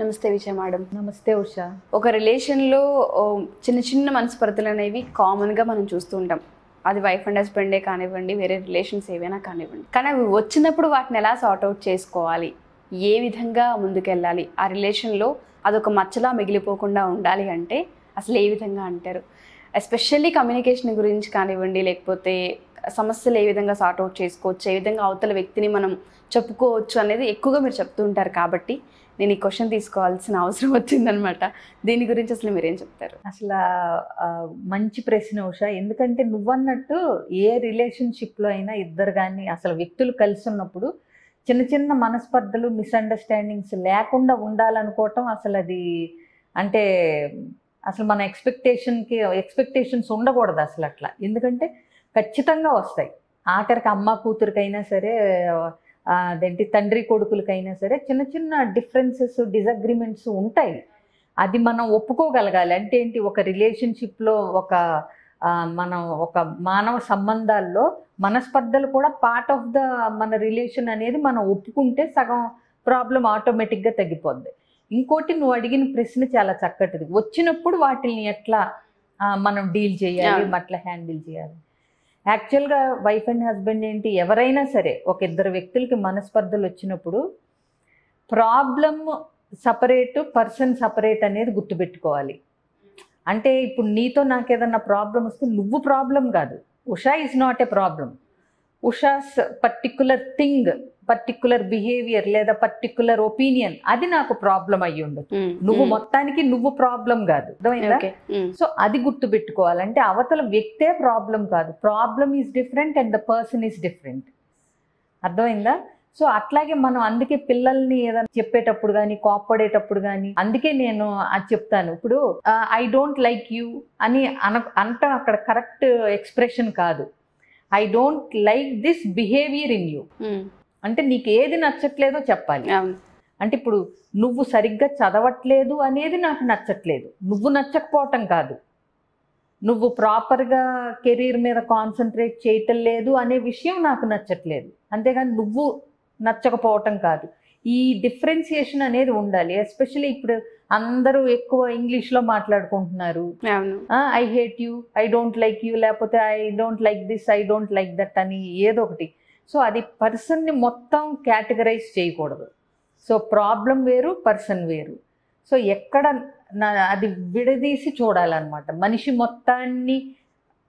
నమస్తే విజయ మేడం. నమస్తే ఉషా. ఒక రిలేషన్లో చిన్న చిన్న మనస్పర్ధలు అనేవి కామన్గా మనం చూస్తూ ఉంటాం. అది వైఫ్ అండ్ హస్బెండే కానివ్వండి వేరే రిలేషన్స్ ఏవైనా కానివ్వండి. కానీ అవి వచ్చినప్పుడు వాటిని ఎలా సార్ట్ అవుట్ చేసుకోవాలి? ఏ విధంగా ముందుకెళ్ళాలి? ఆ రిలేషన్లో అదొక మచ్చలా మిగిలిపోకుండా ఉండాలి అంటే అసలు ఏ విధంగా అంటారు? ఎస్పెషల్లీ కమ్యూనికేషన్ గురించి కానివ్వండి లేకపోతే సమస్యలు ఏ విధంగా సార్ట్ అవుట్ చేసుకోవచ్చు ఏ విధంగా అవతల వ్యక్తిని మనం చెప్పుకోవచ్చు అనేది ఎక్కువగా మీరు చెప్తూ ఉంటారు కాబట్టి నేను ఈ క్వశ్చన్ తీసుకోవాల్సిన అవసరం వచ్చిందనమాట దీని గురించి అసలు మీరేం చెప్తారు? అసలు మంచి ప్రశ్న ఉష. ఎందుకంటే నువ్వన్నట్టు ఏ రిలేషన్షిప్లో అయినా ఇద్దరు కానీ అసలు వ్యక్తులు కలిసి ఉన్నప్పుడు చిన్న చిన్న మనస్పర్ధలు మిస్అండర్స్టాండింగ్స్ లేకుండా ఉండాలనుకోవటం అసలు అది అంటే అసలు మన ఎక్స్పెక్టేషన్కి ఎక్స్పెక్టేషన్స్ ఉండకూడదు అసలు అట్లా. ఎందుకంటే ఖచ్చితంగా వస్తాయి. ఆఖరికి అమ్మ కూతురికైనా సరే అదేంటి తండ్రి కొడుకులకైనా సరే చిన్న చిన్న డిఫరెన్సెస్ డిసగ్రిమెంట్స్ ఉంటాయి. అది మనం ఒప్పుకోగలగాలి. అంటే ఏంటి ఒక రిలేషన్షిప్లో ఒక మనం ఒక మానవ సంబంధాల్లో మనస్పర్ధలు కూడా పార్ట్ ఆఫ్ ద మన రిలేషన్ అనేది మనం ఒప్పుకుంటే సగం ప్రాబ్లం ఆటోమేటిక్గా తగ్గిపోద్ది. ఇంకోటి నువ్వు అడిగిన ప్రశ్న చాలా చక్కటిది. వచ్చినప్పుడు వాటిని ఎట్లా మనం డీల్ చేయాలి. అట్లా హ్యాండిల్ చేయాలి? యాక్చువల్గా వైఫ్ అండ్ హస్బెండ్ ఏంటి ఎవరైనా సరే ఒక ఇద్దరు వ్యక్తులకి మనస్పర్ధలు వచ్చినప్పుడు ప్రాబ్లం సపరేట్ పర్సన్ సపరేట్ అనేది గుర్తుపెట్టుకోవాలి. అంటే ఇప్పుడు నీతో నాకు ఏదన్నా ప్రాబ్లం వస్తే నువ్వు ప్రాబ్లం కాదు. Usha is not a problem Usha's particular thing particular behaviour లేదా పర్టికులర్ ఒపీనియన్ అది నాకు ప్రాబ్లం అయ్యి ఉండదు నువ్వు మొత్తానికి నువ్వు ప్రాబ్లం కాదు. అర్థమైందా? సో అది గుర్తుపెట్టుకోవాలంటే అవతల వ్యక్తే ప్రాబ్లం కాదు. Problem is different and the person is different అర్థమైందా? సో అట్లాగే మనం అందుకే పిల్లల్ని ఏదైనా చెప్పేటప్పుడు కానీ కోప్పడేటప్పుడు కానీ అందుకే నేను అది చెప్తాను. ఇప్పుడు ఐ డోంట్ లైక్ యూ అని అన అంటాం అక్కడ కరెక్ట్ ఎక్స్ప్రెషన్ కాదు. I don't like this behaviour in you అంటే నీకు ఏది నచ్చట్లేదో చెప్పాలి. అంటే ఇప్పుడు నువ్వు సరిగ్గా చదవట్లేదు అనేది నాకు నచ్చట్లేదు. నువ్వు నచ్చకపోవటం కాదు. నువ్వు ప్రాపర్గా కెరీర్ మీద కాన్సన్ట్రేట్ చేయటం లేదు అనే విషయం నాకు నచ్చట్లేదు. అంతేగాని నువ్వు నచ్చకపోవటం కాదు. ఈ డిఫరెన్సియేషన్ అనేది ఉండాలి. ఎస్పెషల్లీ ఇప్పుడు అందరూ ఎక్కువ ఇంగ్లీష్లో మాట్లాడుకుంటున్నారు. I hate you I don't like you లేకపోతే I don't like this I don't like that అని ఏదో ఒకటి. సో అది పర్సన్ని మొత్తం కేటగరైజ్ చేయకూడదు. సో ప్రాబ్లం వేరు పర్సన్ వేరు. సో ఎక్కడ నా- అది విడదీసి చూడాలన్నమాట. మనిషి మొత్తాన్ని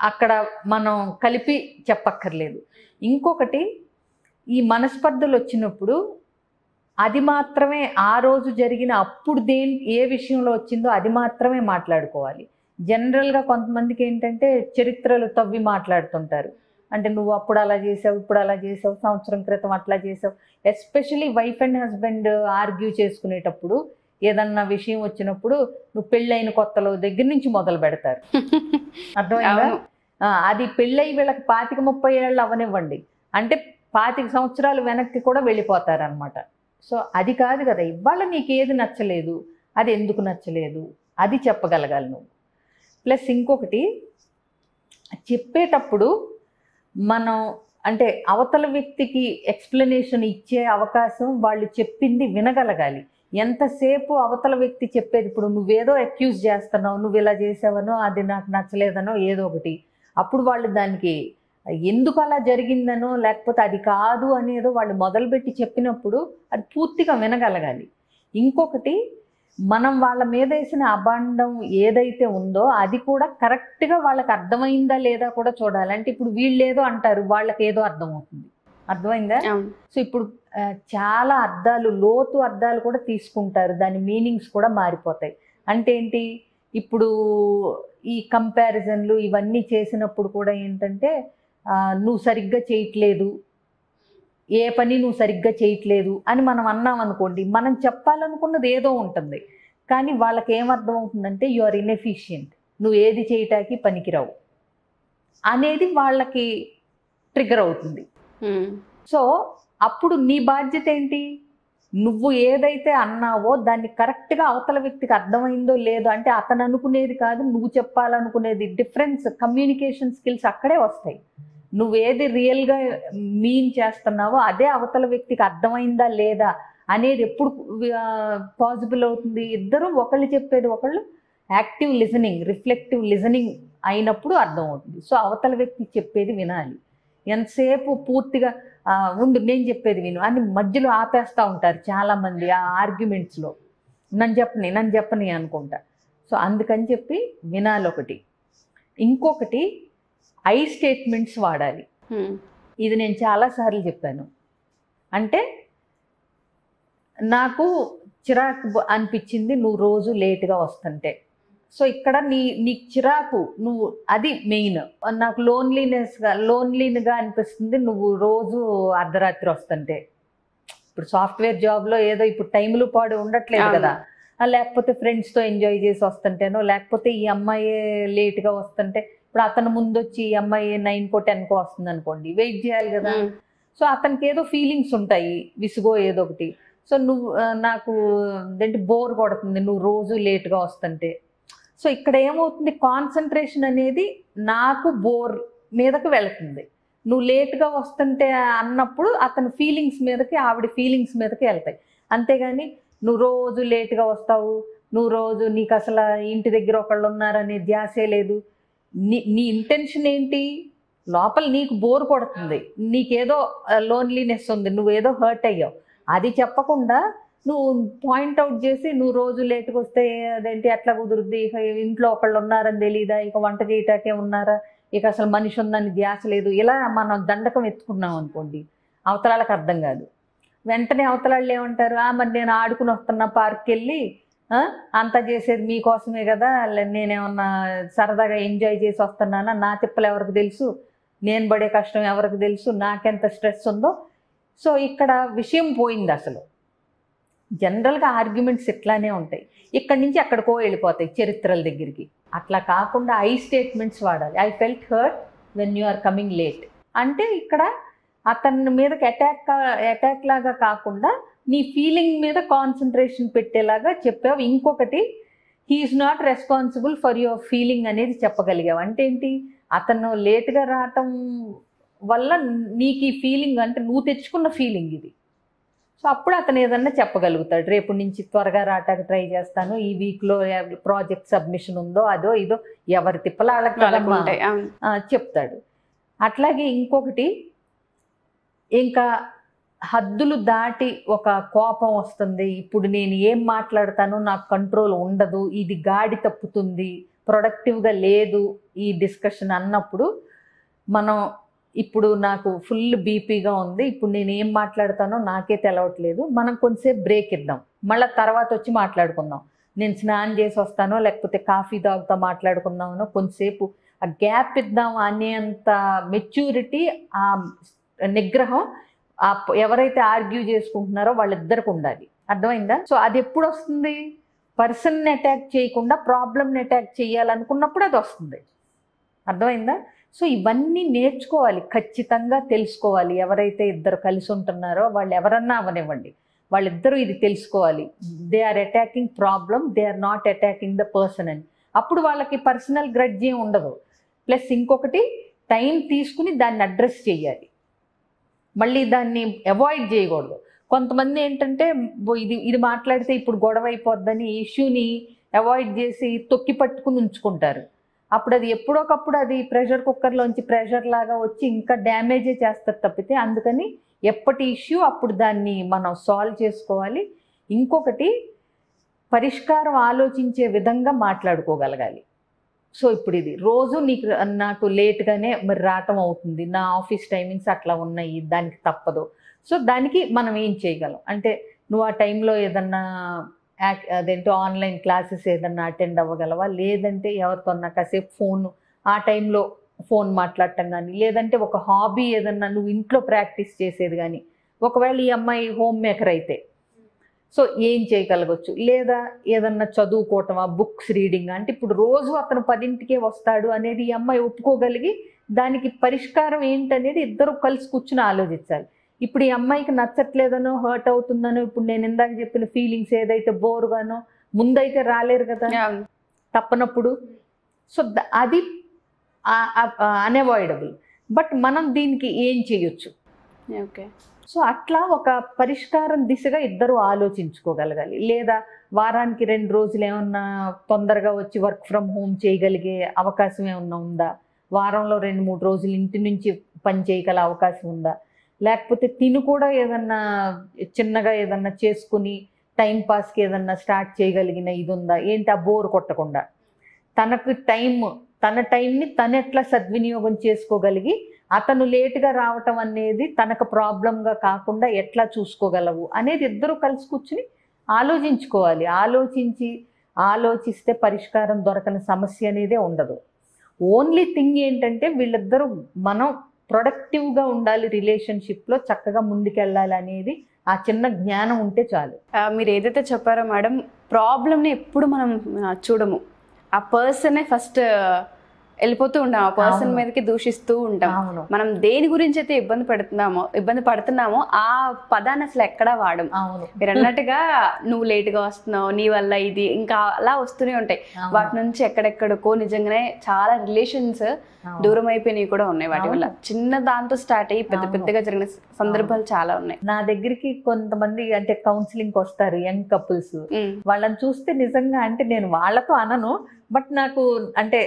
అక్కడ మనం కలిపి చెప్పక్కర్లేదు. ఇంకొకటి ఈ మనస్పర్ధలు వచ్చినప్పుడు అది మాత్రమే ఆ రోజు జరిగిన అప్పుడు దేని ఏ విషయంలో వచ్చిందో అది మాత్రమే మాట్లాడుకోవాలి. జనరల్గా కొంతమందికి ఏంటంటే చరిత్రలు తవ్వి మాట్లాడుతుంటారు. అంటే నువ్వు అప్పుడు అలా చేసావు ఇప్పుడు అలా చేసావు సంవత్సరం క్రితం అట్లా చేసావు. Especially wife and husband argue చేసుకునేటప్పుడు ఏదన్నా విషయం వచ్చినప్పుడు నువ్వు పెళ్ళైన కొత్తలో దగ్గర నుంచి మొదలు పెడతారు. అర్థమైందా? అది పెళ్ళై వీళ్ళకి పాతిక ముప్పై ఏళ్ళు అవనివ్వండి అంటే పాతిక సంవత్సరాలు వెనక్కి కూడా వెళ్ళిపోతారనమాట సో అది కాదు కదా ఇవాళ నీకు ఏది నచ్చలేదు అది ఎందుకు నచ్చలేదు అది చెప్పగలగాలి నువ్వు. ప్లస్ ఇంకొకటి చెప్పేటప్పుడు మనం అంటే అవతల వ్యక్తికి ఎక్స్ప్లెనేషన్ ఇచ్చే అవకాశం వాళ్ళు చెప్పింది వినగలగాలి. ఎంతసేపు అవతల వ్యక్తి చెప్పేది ఇప్పుడు నువ్వేదో అక్యూజ్ చేస్తున్నావు నువ్వు ఇలా చేసావనో అది నాకు నచ్చలేదనో ఏదో ఒకటి. అప్పుడు వాళ్ళు దానికి ఎందుకు అలా జరిగిందనో లేకపోతే అది కాదు అనేదో వాళ్ళు మొదలుపెట్టి చెప్పినప్పుడు అది పూర్తిగా వినగలగాలి. ఇంకొకటి మనం వాళ్ళ మీద వేసిన అబాండం ఏదైతే ఉందో అది కూడా కరెక్ట్గా వాళ్ళకి అర్థమైందా లేదా కూడా చూడాలి. అంటే ఇప్పుడు వీళ్ళు ఏదో అంటారు వాళ్ళకి ఏదో అర్థమవుతుంది. అర్థమైందా? సో ఇప్పుడు చాలా అర్థాలు లోతు అర్థాలు కూడా తీసుకుంటారు. దాని మీనింగ్స్ కూడా మారిపోతాయి. అంటే ఏంటి? ఇప్పుడు ఈ కంపారిజన్లు ఇవన్నీ చేసినప్పుడు కూడా ఏంటంటే నువ్వు సరిగ్గా చేయట్లేదు ఏ పని నువ్వు సరిగ్గా చేయట్లేదు అని మనం అన్నాం అనుకోండి మనం చెప్పాలనుకున్నది ఏదో ఉంటుంది. కానీ వాళ్ళకి ఏమర్థం అవుతుందంటే యు ఆర్ ఇన్ఎఫిషియంట్ నువ్వు ఏది చేయటానికి పనికిరావు. అనేది వాళ్ళకి ట్రిగర్ అవుతుంది. సో అప్పుడు నీ బాధ్యత ఏంటి? నువ్వు ఏదైతే అన్నావో దాన్ని కరెక్ట్గా అవతల వ్యక్తికి అర్థమైందో లేదో అంటే అతను అనుకునేది కాదు నువ్వు చెప్పాలనుకునేది డిఫరెన్స్ కమ్యూనికేషన్ స్కిల్స్ అక్కడే వస్తాయి. నువ్వేది రియల్గా మీన్ చేస్తున్నావో అదే అవతల వ్యక్తికి అర్థమైందా లేదా అనేది ఎప్పుడు పాసిబుల్ అవుతుంది. ఇద్దరు ఒకళ్ళు చెప్పేది ఒకళ్ళు యాక్టివ్ లిజనింగ్ రిఫ్లెక్టివ్ లిజనింగ్ అయినప్పుడు అర్థమవుతుంది. సో అవతల వ్యక్తి చెప్పేది వినాలి. ఎంతసేపు పూర్తిగా ఉండు నేను చెప్పేది విను అని మధ్యలో ఆపేస్తూ ఉంటారు చాలామంది ఆ ఆర్గ్యుమెంట్స్లో. నన్ను చెప్పని నన్ను చెప్పని అనుకుంటా. సో అందుకని చెప్పి వినాలి ఒకటి. ఇంకొకటి ఐ స్టేట్మెంట్స్ వాడాలి. ఇది నేను చాలాసార్లు చెప్పాను. అంటే నాకు చిరాకు అనిపించింది నువ్వు రోజు లేట్గా వస్తుంటే. సో ఇక్కడ నీ నీకు చిరాకు నువ్వు అది మెయిన్. నాకు లోన్లీనెస్గా లోన్లీగా అనిపిస్తుంది నువ్వు రోజు అర్ధరాత్రి వస్తుంటే. ఇప్పుడు సాఫ్ట్వేర్ జాబ్లో ఏదో ఇప్పుడు టైంలు పాడు ఉండట్లేదు. కదా. లేకపోతే ఫ్రెండ్స్తో ఎంజాయ్ చేసి వస్తుంటేనో లేకపోతే ఈ అమ్మాయి లేట్గా వస్తుంటే ఇప్పుడు అతను ముందు వచ్చి అమ్మాయి నైన్కో టెన్కో వస్తుంది అనుకోండి వెయిట్ చేయాలి కదా. సో అతనికి ఏదో ఫీలింగ్స్ ఉంటాయి విసుగో ఏదో ఒకటి సో నువ్వు నాకు ఏంటి బోర్ కొడుతుంది నువ్వు రోజు లేట్గా వస్తుంటే. సో ఇక్కడ ఏమవుతుంది కాన్సన్ట్రేషన్ అనేది నాకు బోర్ మీదకి వెళ్తుంది. నువ్వు లేట్గా వస్తుంటే అన్నప్పుడు అతని ఫీలింగ్స్ మీదకి ఆవిడ ఫీలింగ్స్ మీదకి వెళ్తాయి. అంతేగాని నువ్వు రోజు లేట్గా వస్తావు నువ్వు రోజు నీకు అసలు ఇంటి దగ్గర ఒకళ్ళు ఉన్నారనే ధ్యాసే లేదు. నీ నీ ఇంటెన్షన్ ఏంటి? లోపల నీకు బోర్ కొడుతుంది. నీకేదో లోన్లీనెస్ ఉంది. నువ్వేదో హర్ట్ అయ్యావు. అది చెప్పకుండా నువ్వు పాయింట్ అవుట్ చేసి నువ్వు రోజు లేట్గా వస్తే అదేంటి? ఎట్లా కుదురుద్ది? ఇక ఇంట్లో ఒకళ్ళు ఉన్నారని తెలియదా ఇక వంట చేయటాకే ఉన్నారా? ఇక అసలు మనిషి ఉందని ధ్యాస లేదు. ఇలా మనం దండకం ఎత్తుకున్నాం అనుకోండి అవతలాలకు అర్థం కాదు. వెంటనే అవతలాళ్ళు ఏమంటారు? "ఆ, మరి నేను ఆడుకుని వస్తున్నా పార్క్కి వెళ్ళి అంతా చేసేది మీకోసమే కదా నేనేమన్నా సరదాగా ఎంజాయ్ చేసి వస్తున్నానా? నా తిప్పలు ఎవరికి తెలుసు? నేను పడే కష్టం ఎవరికి తెలుసు? నాకెంత స్ట్రెస్ ఉందో? సో ఇక్కడ విషయం పోయింది అసలు. జనరల్గా ఆర్గ్యుమెంట్స్ ఇట్లానే ఉంటాయి. ఇక్కడి నుంచి ఎక్కడికో వెళ్ళిపోతాయి చరిత్రల దగ్గరికి. అట్లా కాకుండా ఐ స్టేట్మెంట్స్ వాడాలి. I felt hurt when you are coming late. అంటే ఇక్కడ అతని మీదకి అటాక్ అటాక్ లాగా కాకుండా నీ ఫీలింగ్ మీద కాన్సన్ట్రేషన్ పెట్టేలాగా చెప్పావు. ఇంకొకటి he's not responsible for your feeling అనేది చెప్పగలిగావు. అంటే ఏంటి? అతను లేట్గా రావటం వల్ల నీకు ఈ ఫీలింగ్ అంటే నువ్వు తెచ్చుకున్న ఫీలింగ్ ఇది. సో అప్పుడు అతను ఏదన్నా చెప్పగలుగుతాడు. రేపు నుంచి త్వరగా రావటానికి ట్రై చేస్తాను. ఈ వీక్లో ప్రాజెక్ట్ సబ్మిషన్ ఉందో అదో ఇదో ఎవరి తిప్పలా వాళ్ళకి వాళ్ళకు కదమ్మా. ఉంటాయి అవును. ఆ, చెప్తాడు. అట్లాగే ఇంకొకటి ఇంకా హద్దులు దాటి ఒక కోపం వస్తుంది. ఇప్పుడు నేను ఏం మాట్లాడతాను నాకు కంట్రోల్ ఉండదు. ఇది గాడి తప్పుతుంది. ప్రొడక్టివ్గా లేదు ఈ డిస్కషన్ అన్నప్పుడు మనం ఇప్పుడు నాకు ఫుల్ బీపీగా ఉంది. ఇప్పుడు నేను ఏం మాట్లాడతానో నాకే తెలవట్లేదు. మనం కొంచెంసేపు బ్రేక్ ఇద్దాం. మళ్ళీ తర్వాత వచ్చి మాట్లాడుకుందాం. నేను స్నానం చేసి వస్తానో లేకపోతే కాఫీ తాగుతా మాట్లాడుకుందామనో కొంచెంసేపు ఆ గ్యాప్ ఇద్దాం అనేంత మెచ్యూరిటీ ఆ నిగ్రహం ఎవరైతే ఆర్గ్యూ చేసుకుంటున్నారో వాళ్ళిద్దరికి ఉండాలి. అర్థమైందా? సో అది ఎప్పుడు వస్తుంది? పర్సన్ని అటాక్ చేయకుండా ప్రాబ్లమ్ని అటాక్ చేయాలనుకున్నప్పుడు అది వస్తుంది. అర్థమైందా? సో ఇవన్నీ నేర్చుకోవాలి. ఖచ్చితంగా తెలుసుకోవాలి. ఎవరైతే ఇద్దరు కలిసి ఉంటున్నారో వాళ్ళు ఎవరన్నా అవనివ్వండి. వాళ్ళిద్దరూ ఇది తెలుసుకోవాలి. They are attacking problem they are not attacking the person అని. అప్పుడు వాళ్ళకి పర్సనల్ గ్రడ్జ్ ఏం ఉండదు. ప్లస్ ఇంకొకటి టైం తీసుకుని దాన్ని అడ్రస్ చేయాలి. మళ్ళీ దాన్ని అవాయిడ్ చేయకూడదు. కొంతమంది ఏంటంటే ఇది ఇది మాట్లాడితే ఇప్పుడు గొడవ అయిపోద్దని ఇష్యూని అవాయిడ్ చేసి తొక్కి పట్టుకుని ఉంచుకుంటారు. అప్పుడు అది ఎప్పుడోకప్పుడు అది ప్రెషర్ కుక్కర్లోంచి ప్రెషర్ లాగా వచ్చి ఇంకా డ్యామేజే చేస్తారు తప్పితే అందుకని ఎప్పటి ఇష్యూ అప్పుడు దాన్ని మనం సాల్వ్ చేసుకోవాలి. ఇంకొకటి పరిష్కారం ఆలోచించే విధంగా మాట్లాడుకోగలగాలి. సో ఇప్పుడు ఇది. రోజు నీకు నాకు లేట్గానే మరి రావటం అవుతుంది. నా ఆఫీస్ టైమింగ్స్ అట్లా ఉన్నాయి దానికి తప్పదు. సో దానికి మనం ఏం చేయగలం? అంటే నువ్వు ఆ టైంలో ఏదన్నా యాక్ అదేంటో ఆన్లైన్ క్లాసెస్ ఏదన్నా అటెండ్ అవ్వగలవా? లేదంటే ఎవరితోన్నా కాసేపు ఫోన్ ఆ టైంలో ఫోన్ మాట్లాడటం కానీ లేదంటే ఒక హాబీ ఏదన్నా నువ్వు ఇంట్లో ప్రాక్టీస్ చేసేది కానీ ఒకవేళ ఈ అమ్మాయి హోమ్ మేకర్ అయితే సో ఏం చేయగలగచ్చు? లేదా ఏదన్నా చదువుకోవటమా బుక్స్ రీడింగ్ అంటే ఇప్పుడు రోజు అతను పదింటికే వస్తాడు అనేది ఈ అమ్మాయి ఒప్పుకోగలిగి దానికి పరిష్కారం ఏంటనేది ఇద్దరు కలిసి కూర్చుని ఆలోచించాలి. ఇప్పుడు ఈ అమ్మాయికి నచ్చట్లేదనో హర్ట్ అవుతుందనో ఇప్పుడు నేను ఇందాక చెప్పిన ఫీలింగ్స్ ఏదైతే బోరుగానో ముందైతే రాలేరు కదా. తప్పనప్పుడు. సో అది అన్అవాయిడబుల్ బట్ మనం దీనికి ఏం చేయొచ్చు? ఓకే. సో అట్లా ఒక పరిష్కారం దిశగా ఇద్దరు ఆలోచించుకోగలగాలి. లేదా వారానికి రెండు రోజులు ఏమన్నా తొందరగా వచ్చి వర్క్ ఫ్రమ్ హోమ్ చేయగలిగే అవకాశం ఏమన్నా ఉందా? వారంలో రెండు మూడు రోజులు ఇంటి నుంచి పని చేయగల అవకాశం ఉందా? లేకపోతే తిను కూడా ఏదన్నా చిన్నగా ఏదన్నా చేసుకుని టైం పాస్కి ఏదన్నా స్టార్ట్ చేయగలిగిన ఇది ఉందా ఏంటి ఆ బోర్ కొట్టకుండా? తనకు టైం తన టైంని తను ఎట్లా సద్వినియోగం చేసుకోగలిగి అతను లేటుగా రావటం అనేది తనకు ప్రాబ్లంగా కాకుండా ఎట్లా చూసుకోగలవు అనేది ఇద్దరు కలిసి కూర్చుని ఆలోచించుకోవాలి. ఆలోచించి ఆలోచిస్తే పరిష్కారం దొరకని సమస్య అనేదే ఉండదు. ఓన్లీ థింగ్ ఏంటంటే వీళ్ళిద్దరూ మనం ప్రొడక్టివ్గా ఉండాలి రిలేషన్షిప్లో చక్కగా ముందుకెళ్ళాలి అనేది ఆ చిన్న జ్ఞానం ఉంటే చాలు. మీరు ఏదైతే చెప్పారో మేడం ప్రాబ్లమ్ని ఎప్పుడు మనం చూడము. ఆ పర్సనే ఫస్ట్ వెళ్ళిపోతూ ఉంటాం. ఆ పర్సన్. మీదకి దూషిస్తూ ఉంటాం. మనం దేని గురించి అయితే ఇబ్బంది పడుతున్నామో ఇబ్బంది పడుతున్నామో ఆ పదాన్ని అసలు ఎక్కడా వాడం? మీరు అన్నట్టుగా నువ్వు లేట్గా వస్తున్నావు నీ వల్ల ఇది ఇంకా అలా వస్తూనే ఉంటాయి. వాటి నుంచి ఎక్కడెక్కడికో నిజంగానే చాలా రిలేషన్స్. దూరం అయిపోయినవి కూడా ఉన్నాయి వాటి వల్ల. చిన్న దాంతో స్టార్ట్ అయ్యి పెద్ద. పెద్దగా జరిగిన సందర్భాలు చాలా ఉన్నాయి. నా దగ్గరికి కొంతమంది అంటే కౌన్సిలింగ్ వస్తారు యంగ్ కపుల్స్ వాళ్ళని చూస్తే నిజంగా అంటే నేను వాళ్ళతో అనను బట్ నాకు అంటే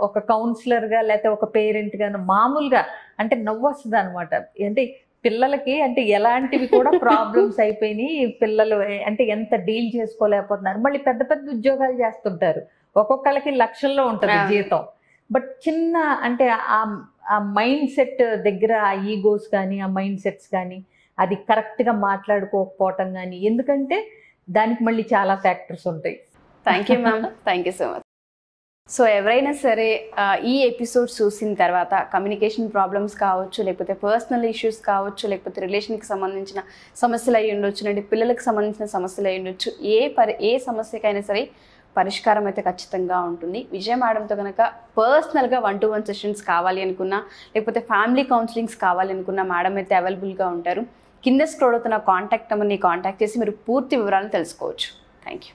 ఒక కౌన్సిలర్గా లేకపోతే ఒక పేరెంట్గా మామూలుగా అంటే నవ్వు వస్తుంది అనమాట అంటే పిల్లలకి అంటే ఎలాంటివి కూడా ప్రాబ్లమ్స్ అయిపోయినాయి. పిల్లలు అంటే ఎంత డీల్ చేసుకోలేకపోతున్నారు. మళ్ళీ పెద్ద పెద్ద ఉద్యోగాలు చేస్తుంటారు. ఒక్కొక్కళ్ళకి లక్షల్లో ఉంటుంది. జీతం. బట్ చిన్న అంటే ఆ ఆ మైండ్ సెట్ దగ్గర ఆ ఈగోస్ కానీ ఆ మైండ్ సెట్స్ కానీ అది కరెక్ట్గా మాట్లాడుకోకపోవటం కానీ ఎందుకంటే దానికి మళ్ళీ చాలా ఫ్యాక్టర్స్ ఉంటాయి. Thank you ma'am thank you so much so ఎవరైనా సరే ఈ ఎపిసోడ్ చూసిన తర్వాత కమ్యూనికేషన్ ప్రాబ్లమ్స్ కావచ్చు లేకపోతే పర్సనల్ ఇష్యూస్ కావచ్చు లేకపోతే రిలేషన్కి సంబంధించిన సమస్యలు అయి ఉండొచ్చు లేదంటే పిల్లలకు సంబంధించిన సమస్యలు అయి ఉండొచ్చు ఏ పరి ఏ సమస్యకైనా సరే పరిష్కారం అయితే ఖచ్చితంగా ఉంటుంది. విజయ మేడంతో కనుక పర్సనల్గా వన్ టు వన్ సెషన్స్ కావాలి అనుకున్నా లేకపోతే ఫ్యామిలీ కౌన్సిలింగ్స్ కావాలి అనుకున్నా మేడం అయితే అవైలబుల్గా ఉంటారు. కింద స్క్రోల్ అవుతున్న కాంటాక్ట్ నెంబర్ని కాంటాక్ట్ చేసి మీరు పూర్తి వివరాలను తెలుసుకోవచ్చు. Thank you